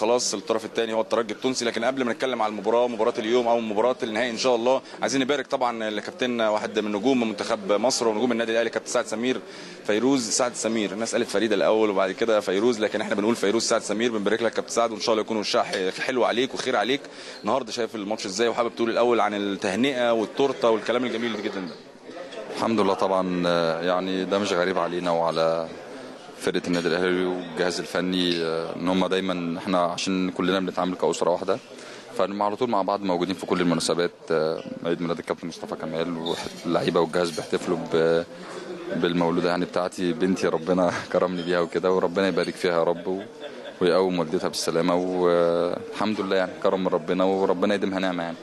خلاص الطرف الثاني هو الترجي التونسي. لكن قبل ما نتكلم على المباراة مباراة اليوم أو مباراة النهائي إن شاء الله عايزين نبارك طبعا لكابتننا واحد من نجوم منتخب مصر ونجوم النادي الأهلي كابتن سعد سمير فيروز سعد سمير. الناس قالت فريده الأول وبعد كده فيروز لكن إحنا بنقول فيروز سعد سمير. بنبارك لك كابتن سعد وإن شاء الله يكون وشها حلو عليك وخير عليك. النهارده شايف الماتش إزاي؟ وحابب تقول الأول عن التهنئة والتورتة والكلام الجميل جدا ده. الحمد لله طبعا يعني ده مش غريب علينا وعلى فرقة النادي الأهلي والجهاز الفني آه، إن هم دايما إحنا عشان كلنا بنتعامل كأسرة واحدة فعلى طول مع بعض موجودين في كل المناسبات آه، عيد ميلاد الكابتن مصطفى كمال واللعيبه والجهاز بيحتفلوا بالمولودة يعني بتاعتي بنتي ربنا كرمني بيها وكده وربنا يبارك فيها يا رب ويقوم والدتها بالسلامة والحمد لله يعني كرم من ربنا وربنا يديمها نعمة يعني.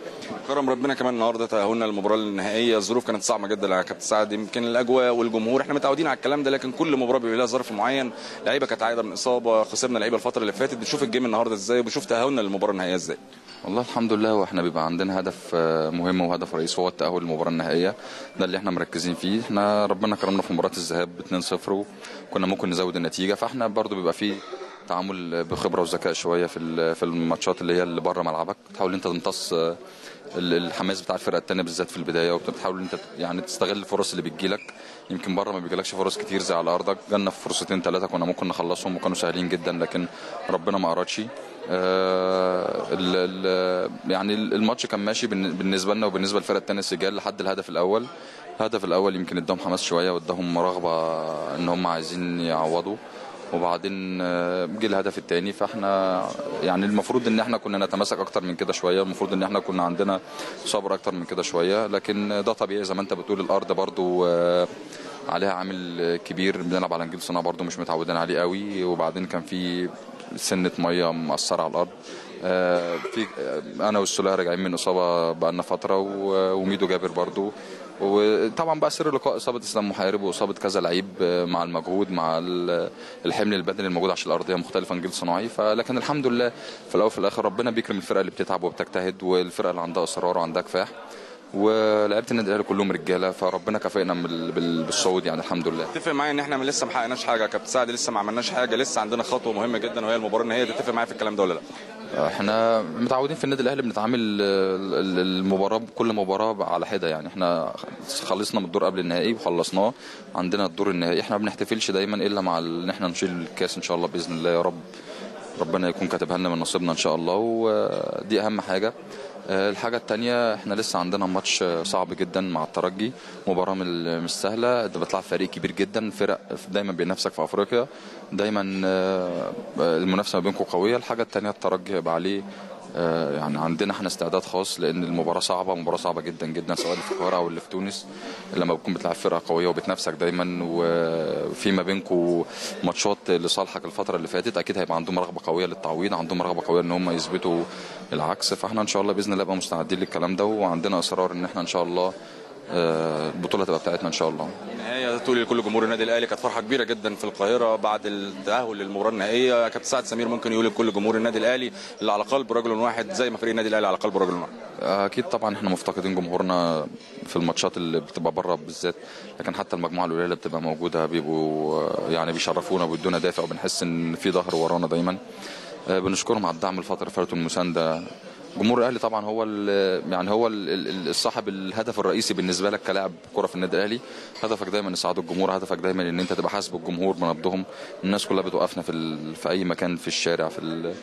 كرم ربنا كمان النهارده تأهلنا للمباراة النهائية. الظروف كانت صعبة جدا يا كابتن سعد يمكن الأجواء والجمهور. إحنا متعودين على الكلام ده لكن كل مباراة بيبقى لها ظرف معين. لعيبة كانت عايدة من إصابة خسرنا لعيبة الفترة اللي فاتت. بنشوف الجيم النهارده إزاي وبنشوف تأهلنا للمباراة النهائية إزاي. والله الحمد لله وإحنا بيبقى عندنا هدف آه، مهم وهدف رئيسي هو التأهل للمباراة النهائية. ده اللي إحنا مركزين فيه. إحنا ربنا كرمنا في مباراة الذهاب 2-0 وكنا ممكن نزود النتيجة. فإحنا برضو بيبقى فيه تعامل بخبرة وذكاء شوية في في الماتشات اللي هي اللي بره ملعبك. تحاول أنت تمتص آه، ال- الحماس بتاع الفرقة التانية بالذات في البداية وبتحاول أنت يعني تستغل الفرص اللي بتجيلك. يمكن بره ما بيجيلكش فرص كتير زي على أرضك. جالنا في فرصتين ثلاثة كنا ممكن نخلصهم وكانوا سهلين جدا لكن ربنا ما أرادش. آه، يعني الماتش كان ماشي بالن- بالنسبة لنا وبالنسبة للفرقة الثانية السجال لحد الهدف الأول. الهدف الأول يمكن اداهم حماس شوية واداهم رغبة إن هم عايزين يعوضوا. وبعدين آه، جه الهدف الثاني فاحنا يعني المفروض إن إحنا كنا نتماسك أكتر من كده شوية. المفروض إن إحنا كنا عندنا صبر أكتر من كده شوية. لكن ده طبيعي زي ما أنت بتقول. الأرض برضو آه، عليها عامل كبير. بنلعب على نجيل صناعة برضو مش متعودين عليه قوي. وبعدين كان في سنة مية مأثرة على الأرض. آه، في أنا والسوليه راجعين من إصابة بقالنا فترة. وميدو جابر برضو. وطبعا بقى سر اللقاء إصابة إسلام محارب وإصابة كذا لعيب آه، مع المجهود مع ال- الحمل البدني الموجود عشان الأرضية مختلفه عن جيل صناعي. فلكن الحمد لله في الأول وفي الآخر ربنا بيكرم الفرقة اللي بتتعب وبتجتهد والفرقة اللي عندها إصرار وعندها كفاح. ولعيبة النادي الأهلي كلهم رجالة فربنا كافئنا بال- بال- بالصعود يعني الحمد لله. تتفق معايا إن إحنا لسه ما حققناش حاجة كابتن سعد؟ لسه ما عملناش حاجة لسه عندنا خطوة مهمة جدا وهي المباراة النهائية. تتفق معايا في الكلام ده ولا لأ؟ إحنا متعودين في النادي الاهلي بنتعامل ال- ال- المباراة كل مباراة على حدة يعني. إحنا خلصنا من الدور قبل النهائي وخلصناه عندنا الدور النهائي. إحنا ما بنحتفلش دايما إلا مع إن إحنا نشيل الكاس إن شاء الله بإذن الله. يا رب ربنا يكون كاتبها لنا من نصيبنا إن شاء الله. ودي أهم حاجة. الحاجة التانية إحنا لسه عندنا ماتش صعب جدا مع الترجي. مباراة مش سهلة انت بتلعب فريق كبير جدا فرق دايما بينافسك في أفريقيا. دايما آه، المنافسة ما بينكم قوية. الحاجة التانية الترجي هيبقى عليه آه، يعني عندنا إحنا استعداد خاص لأن المباراة صعبة مباراة صعبة جدا جدا سواء في القاهرة أو اللي في تونس لما بتكون بتلعب فرقة قوية وبتنافسك دايما وفي ما بينكم ماتشات لصالحك الفترة اللي فاتت أكيد هيبقى عندهم رغبة قوية للتعويض عندهم رغبة قوية إن هم يثبتوا العكس. فإحنا إن شاء الله بإذن الله نبقى مستعدين للكلام ده وعندنا إصرار إن إحنا إن شاء الله آه، البطولة تبقى بتاعتنا إن شاء الله. تقول لكل جمهور النادي الأهلي كانت فرحة كبيرة جدا في القاهرة بعد التأهل للمباراة النهائية. كابتن سعد سمير ممكن يقول لكل جمهور النادي الأهلي اللي على قلب رجل واحد زي ما فريق النادي الأهلي على قلب رجل واحد. أكيد طبعا إحنا مفتقدين جمهورنا في الماتشات اللي بتبقى بره بالذات لكن حتى المجموعة القليلة اللي بتبقى موجودة بيبقوا آه، يعني بيشرفونا وبيدونا دافع وبنحس إن في ظهر ورانا دايما. آه، بنشكرهم على الدعم الفترة فاتت والمسانده جمهور الأهلي طبعا هو يعني هو ال- ال- الصاحب الهدف الرئيسي بالنسبة لك كلاعب كرة في النادي الأهلي. هدفك دايما اسعاد الجمهور هدفك دايما إن أنت تبقى حاسب الجمهور بنبضهم الناس كلها بتوقفنا في في أي مكان في الشارع في ال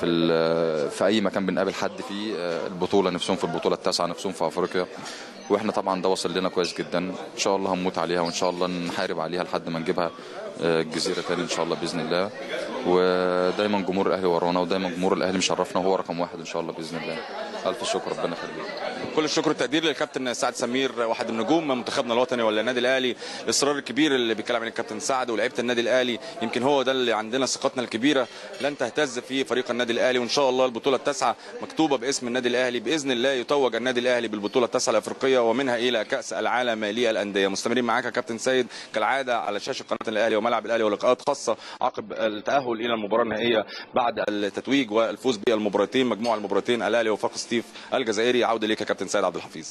في ال في أي مكان بنقابل حد فيه. آه، البطولة نفسهم في البطولة التاسعة نفسهم في أفريقيا. وإحنا طبعا ده وصل لنا كويس جدا. إن شاء الله هنموت عليها وإن شاء الله نحارب عليها لحد ما نجيبها الجزيره تاني إن شاء الله بإذن الله. ودايما جمهور الاهلي ورانا ودايما جمهور الأهلي مشرفنا وهو رقم واحد إن شاء الله بإذن الله. ألف شكر ربنا يخليك. كل الشكر والتقدير للكابتن سعد سمير واحد من نجوم منتخبنا الوطني ولا النادي الأهلي الإصرار الكبير اللي بيتكلم عن الكابتن سعد ولاعيبه النادي الأهلي. يمكن هو ده اللي عندنا ثقتنا الكبيرة. لن تهتز في فريق النادي الأهلي وإن شاء الله البطولة التاسعة مكتوبة باسم النادي الأهلي. بإذن الله يتوج النادي الأهلي بالبطولة التاسعة الأفريقية ومنها إلى كأس العالم للأندية. مستمرين معاك يا كابتن سيد كالعادة على شاشة قناة الأهلي وملعب الأهلي ولقاءات خاصة عقب التأهل إلى المباراة النهائية بعد التتويج والفوز بالمباراتين مجموع المباراتين الأهلي وفاق ستيف الجزائري. عودة ليك يا كابتن سيد عبد الحفيظ.